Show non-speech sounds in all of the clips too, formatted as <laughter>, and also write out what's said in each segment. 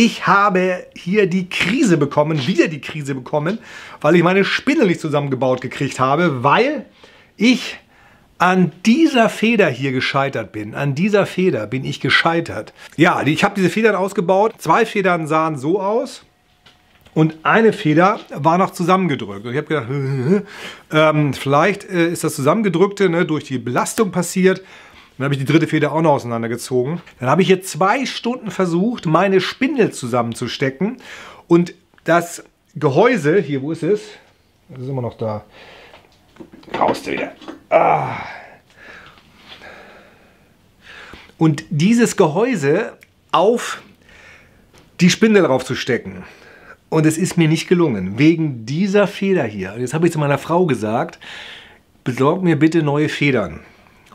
Ich habe hier die Krise bekommen, wieder die Krise bekommen, weil ich meine Spinne nicht zusammengebaut gekriegt habe, weil ich an dieser Feder hier gescheitert bin. An dieser Feder bin ich gescheitert. Ja, ich habe diese Federn ausgebaut. Zwei Federn sahen so aus. Und eine Feder war noch zusammengedrückt. Und ich habe gedacht, <laughs> ähm, vielleicht äh, ist das Zusammengedrückte ne, durch die Belastung passiert. Dann habe ich die dritte Feder auch noch auseinandergezogen. Dann habe ich jetzt zwei Stunden versucht, meine Spindel zusammenzustecken. Und das Gehäuse, hier, wo ist es? Das ist immer noch da. Raus wieder. Ah. Und dieses Gehäuse auf die Spindel raufzustecken. Und es ist mir nicht gelungen, wegen dieser Feder hier. Jetzt habe ich zu meiner Frau gesagt, besorg mir bitte neue Federn.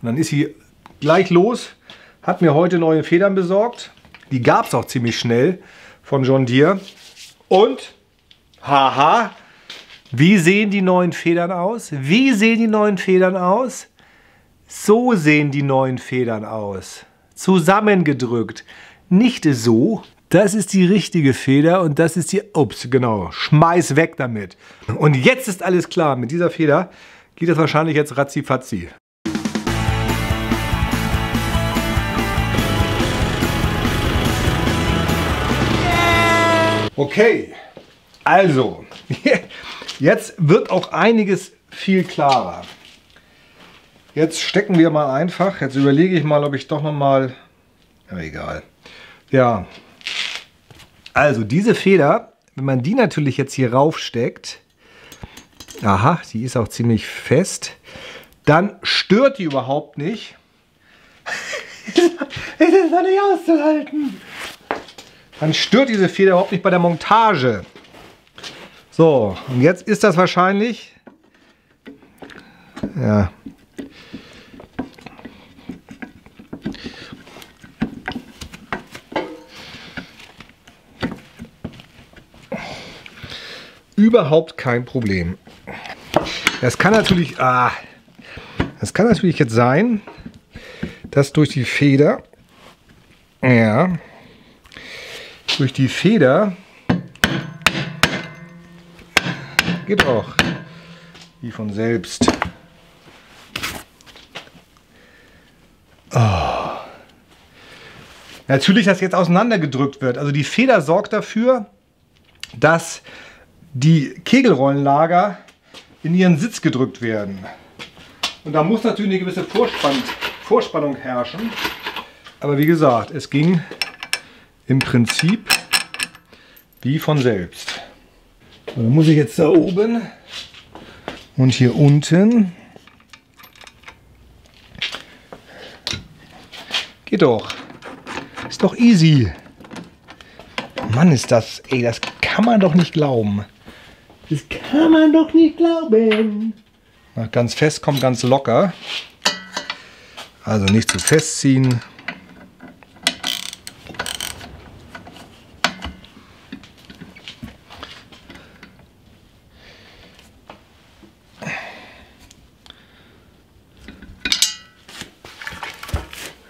Und dann ist sie gleich los, hat mir heute neue Federn besorgt. Die gab es auch ziemlich schnell von John Deere. Und, haha, wie sehen die neuen Federn aus? Wie sehen die neuen Federn aus? So sehen die neuen Federn aus. Zusammengedrückt. Nicht so. Das ist die richtige Feder und das ist die... Ups, genau. Schmeiß weg damit. Und jetzt ist alles klar. Mit dieser Feder geht das wahrscheinlich jetzt ratzi-fatzi. Okay, also, <laughs> Jetzt wird auch einiges viel klarer. Jetzt stecken wir mal einfach. Jetzt überlege ich mal, ob ich doch noch mal... Ja, egal. Ja. Also diese Feder, wenn man die natürlich jetzt hier raufsteckt, aha, die ist auch ziemlich fest, dann stört die überhaupt nicht. <laughs> es ist doch nicht auszuhalten. Dann stört diese Feder überhaupt nicht bei der Montage. So, und jetzt ist das wahrscheinlich... Ja. Überhaupt kein Problem. Das kann natürlich... Ah, das kann natürlich jetzt sein, dass durch die Feder... Ja, durch die Feder Geht auch. Wie von selbst. Oh. Natürlich, dass jetzt auseinandergedrückt wird. Also die Feder sorgt dafür, dass die Kegelrollenlager in ihren Sitz gedrückt werden. Und da muss natürlich eine gewisse Vorspann Vorspannung herrschen. Aber wie gesagt, es ging im Prinzip wie von selbst. So, muss ich jetzt da oben und hier unten. Geht doch. Ist doch easy. Mann, ist das, ey, das kann man doch nicht glauben. Das kann man doch nicht glauben. Na, ganz fest kommt ganz locker. Also nicht zu festziehen.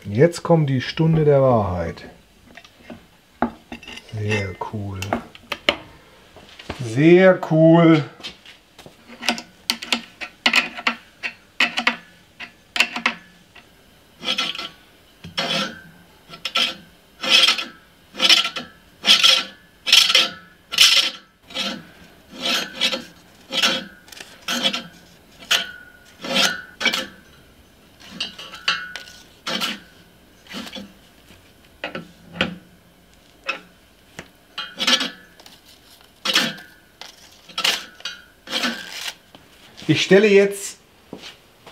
Jetzt kommt die Stunde der Wahrheit. Sehr cool. Sehr cool. Ich stelle jetzt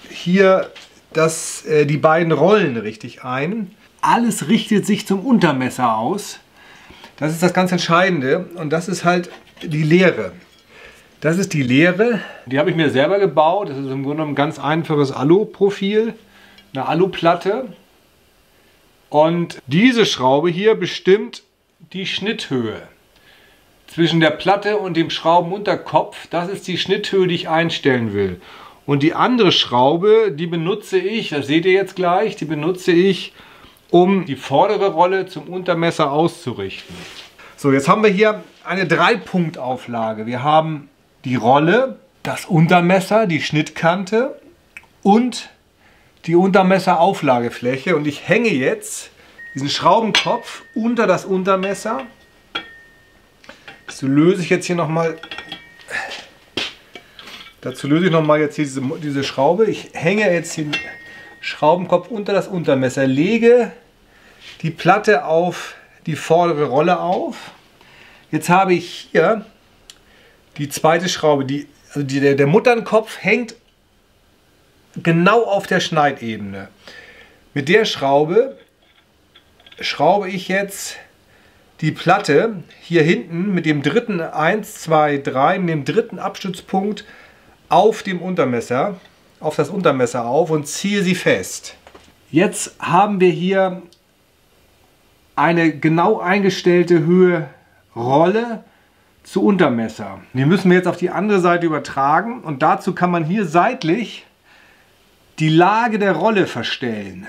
hier das, äh, die beiden Rollen richtig ein. Alles richtet sich zum Untermesser aus. Das ist das ganz Entscheidende und das ist halt die Leere. Das ist die Leere. Die habe ich mir selber gebaut. Das ist im Grunde ein ganz einfaches Alu-Profil, eine Aluplatte. Und diese Schraube hier bestimmt die Schnitthöhe zwischen der Platte und dem Schraubenunterkopf, das ist die Schnitthöhe, die ich einstellen will. Und die andere Schraube, die benutze ich, das seht ihr jetzt gleich, die benutze ich, um die vordere Rolle zum Untermesser auszurichten. So, jetzt haben wir hier eine Dreipunktauflage. Wir haben die Rolle, das Untermesser, die Schnittkante und die Untermesserauflagefläche. Und ich hänge jetzt diesen Schraubenkopf unter das Untermesser. So löse ich jetzt hier nochmal. Dazu löse ich nochmal jetzt diese, diese Schraube. Ich hänge jetzt den Schraubenkopf unter das Untermesser, lege die Platte auf die vordere Rolle auf. Jetzt habe ich hier die zweite Schraube. Die, also die, der, der Mutternkopf hängt genau auf der Schneidebene. Mit der Schraube schraube ich jetzt die Platte hier hinten mit dem dritten 1, 2, 3, mit dem dritten Abstützpunkt auf dem Untermesser, auf das Untermesser auf und ziehe sie fest. Jetzt haben wir hier eine genau eingestellte Höhe Rolle zu Untermesser. Die müssen wir jetzt auf die andere Seite übertragen und dazu kann man hier seitlich die Lage der Rolle verstellen,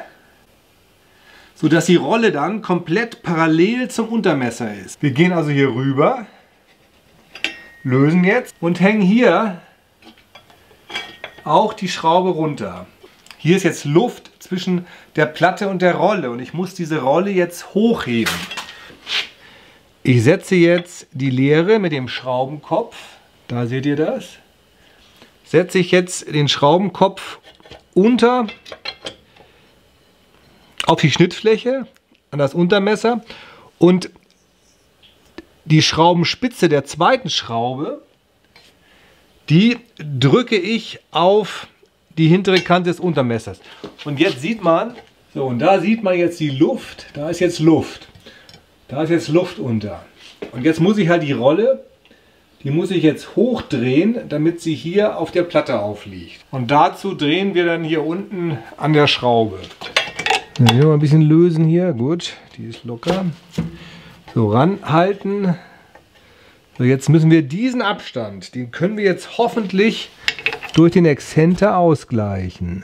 sodass die Rolle dann komplett parallel zum Untermesser ist. Wir gehen also hier rüber, lösen jetzt und hängen hier auch die Schraube runter. Hier ist jetzt Luft zwischen der Platte und der Rolle und ich muss diese Rolle jetzt hochheben. Ich setze jetzt die Leere mit dem Schraubenkopf, da seht ihr das, setze ich jetzt den Schraubenkopf unter auf die Schnittfläche, an das Untermesser und die Schraubenspitze der zweiten Schraube, die drücke ich auf die hintere Kante des Untermessers. Und jetzt sieht man, so und da sieht man jetzt die Luft, da ist jetzt Luft. Da ist jetzt Luft unter. Und jetzt muss ich halt die Rolle, die muss ich jetzt hochdrehen, damit sie hier auf der Platte aufliegt. Und dazu drehen wir dann hier unten an der Schraube. Dann mal ein bisschen lösen hier. Gut, die ist locker. So, ranhalten. So, jetzt müssen wir diesen Abstand, den können wir jetzt hoffentlich durch den Exzenter ausgleichen.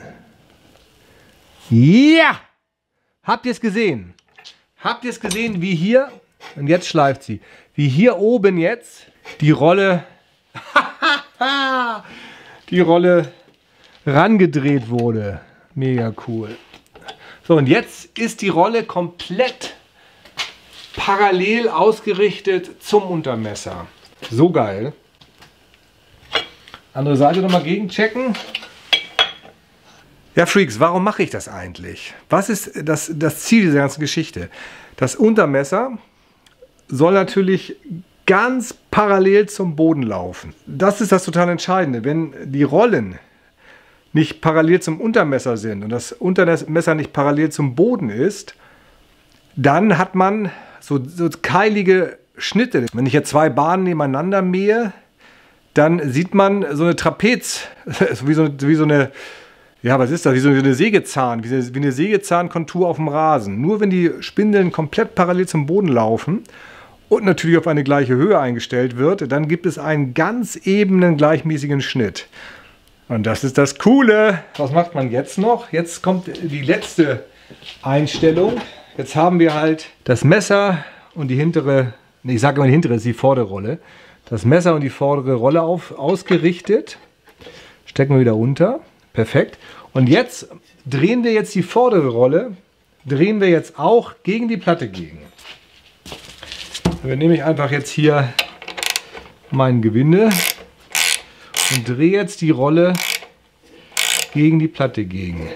Ja! Habt ihr es gesehen? Habt ihr es gesehen, wie hier, und jetzt schleift sie, wie hier oben jetzt die Rolle, <laughs> die Rolle rangedreht wurde. Mega cool. So, und jetzt ist die Rolle komplett parallel ausgerichtet zum Untermesser. So geil. Andere Seite nochmal gegenchecken. Ja, Freaks, warum mache ich das eigentlich? Was ist das, das Ziel dieser ganzen Geschichte? Das Untermesser soll natürlich ganz parallel zum Boden laufen. Das ist das total Entscheidende. Wenn die Rollen nicht parallel zum Untermesser sind und das Untermesser nicht parallel zum Boden ist, dann hat man so, so keilige Schnitte. Wenn ich jetzt zwei Bahnen nebeneinander mähe, dann sieht man so eine Trapez, <laughs> wie so, wie so eine, ja, was ist das? Wie so eine Sägezahn, wie eine, wie eine Sägezahnkontur auf dem Rasen. Nur wenn die Spindeln komplett parallel zum Boden laufen und natürlich auf eine gleiche Höhe eingestellt wird, dann gibt es einen ganz ebenen, gleichmäßigen Schnitt. Und das ist das Coole. Was macht man jetzt noch? Jetzt kommt die letzte Einstellung. Jetzt haben wir halt das Messer und die hintere, ich sage immer die hintere, ist die vordere Rolle das Messer und die vordere Rolle auf, ausgerichtet. Stecken wir wieder unter. Perfekt. Und jetzt drehen wir jetzt die vordere Rolle, drehen wir jetzt auch gegen die Platte gegen. Dann nehme ich einfach jetzt hier mein Gewinde und drehe jetzt die Rolle gegen die Platte gegen.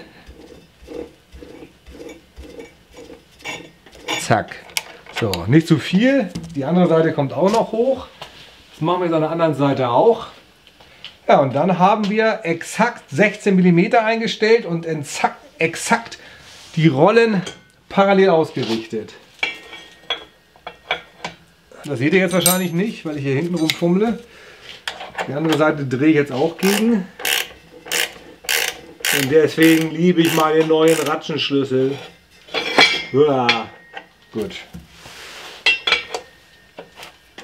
Zack. So, nicht zu viel. Die andere Seite kommt auch noch hoch. Das machen wir jetzt an der anderen Seite auch. Ja, und dann haben wir exakt 16 mm eingestellt und exakt, exakt die Rollen parallel ausgerichtet. Das seht ihr jetzt wahrscheinlich nicht, weil ich hier hinten rumfummle. Die andere Seite drehe ich jetzt auch gegen. Und deswegen liebe ich mal den neuen Ratschenschlüssel. Ja, gut.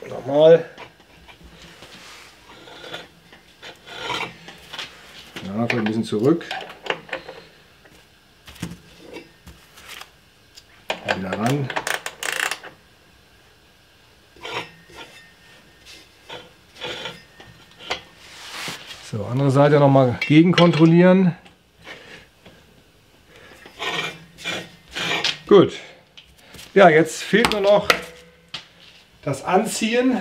Nochmal. Ja, ein bisschen zurück. Wieder ran. So, andere Seite nochmal gegenkontrollieren. Gut. Ja, jetzt fehlt nur noch das Anziehen.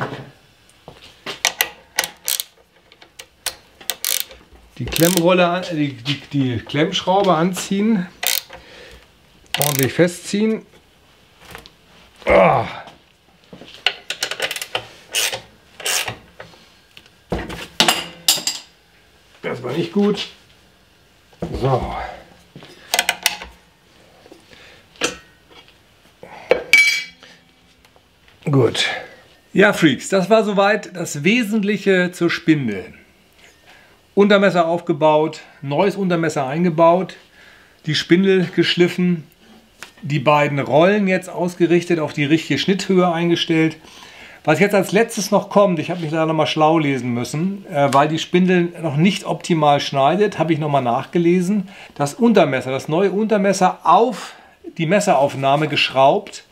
Die Klemmrolle, die, die, die Klemmschraube anziehen. Ordentlich festziehen. Oh. War nicht gut. So. Gut. Ja, Freaks, das war soweit das Wesentliche zur Spindel. Untermesser aufgebaut, neues Untermesser eingebaut, die Spindel geschliffen, die beiden Rollen jetzt ausgerichtet, auf die richtige Schnitthöhe eingestellt. Was jetzt als letztes noch kommt, ich habe mich da nochmal schlau lesen müssen, äh, weil die Spindel noch nicht optimal schneidet, habe ich nochmal nachgelesen. Das Untermesser, das neue Untermesser auf die Messeraufnahme geschraubt,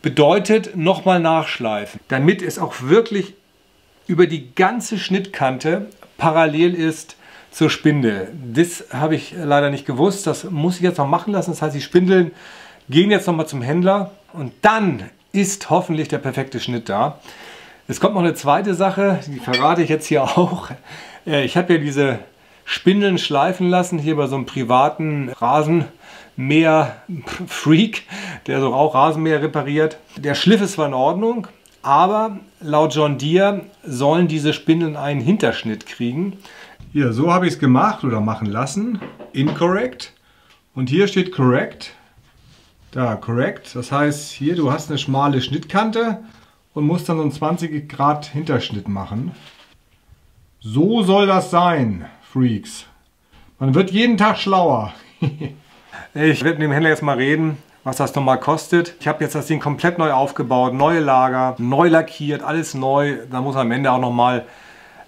bedeutet nochmal nachschleifen, damit es auch wirklich über die ganze Schnittkante parallel ist zur Spindel. Das habe ich leider nicht gewusst, das muss ich jetzt noch machen lassen. Das heißt, die Spindeln gehen jetzt nochmal zum Händler und dann ist hoffentlich der perfekte Schnitt da. Es kommt noch eine zweite Sache, die verrate ich jetzt hier auch. Äh, ich habe ja diese Spindeln schleifen lassen, hier bei so einem privaten Rasenmäher-Freak, der so auch Rasenmäher repariert. Der Schliff ist zwar in Ordnung, aber laut John Deere sollen diese Spindeln einen Hinterschnitt kriegen. Hier, so habe ich es gemacht oder machen lassen. Incorrect. Und hier steht correct. Da, correct. Das heißt, hier, du hast eine schmale Schnittkante und musst dann so einen 20 Grad Hinterschnitt machen. So soll das sein, Freaks. Man wird jeden Tag schlauer. <laughs> ich werde mit dem Händler jetzt mal reden, was das nochmal kostet. Ich habe jetzt das Ding komplett neu aufgebaut, neue Lager, neu lackiert, alles neu. Da muss am Ende auch nochmal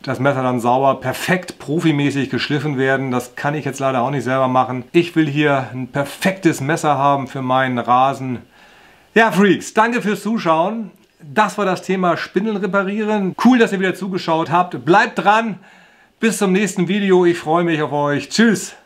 das Messer dann sauber, perfekt profimäßig geschliffen werden. Das kann ich jetzt leider auch nicht selber machen. Ich will hier ein perfektes Messer haben für meinen Rasen. Ja, Freaks, danke fürs Zuschauen. Das war das Thema Spindeln reparieren. Cool, dass ihr wieder zugeschaut habt. Bleibt dran. Bis zum nächsten Video. Ich freue mich auf euch. Tschüss.